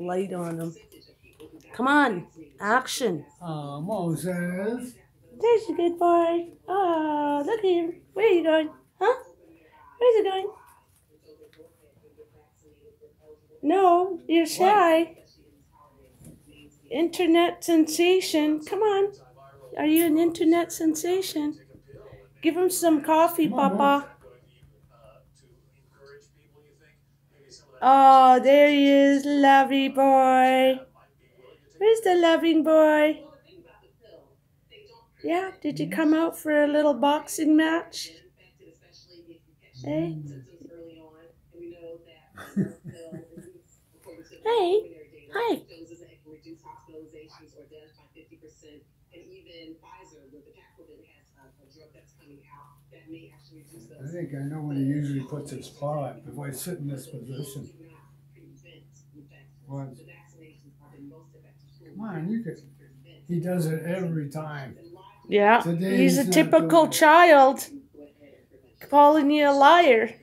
light on them. Come on, action. Oh, Moses. There's a good boy. Oh, look at him. Where are you going? Huh? Where's he going? No, you're shy. Internet sensation. Come on. Are you an internet sensation? Give him some coffee, Papa. Oh, there he is, lovey boy. Where's the loving boy? Yeah, did you come out for a little boxing match? Hey? hey, hi. And even Pfizer with the Paxlovid a, a drug that's coming out that may actually reduce those. I think I know when he usually puts his paw up if I sit in this position. What? Come on, you could. He does it every time. Yeah, Today he's a he's not typical child. Calling you a liar.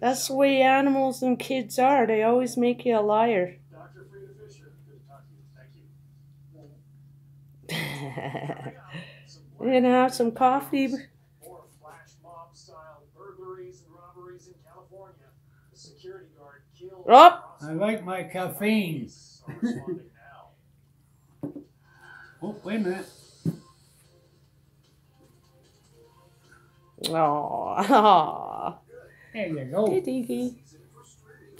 That's the way animals and kids are. They always make you a liar. Dr. Frida Fisher, good to talk to you. Thank you. We're gonna have some coffee. More flash mob style burglaries and robberies in California. The security guard killed. Oh. I like my caffeine. Police are responding now. Oh, wait a minute. Aww. There you go. Diddy.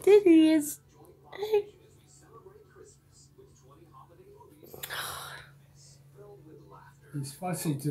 Diddy is. Fussy today.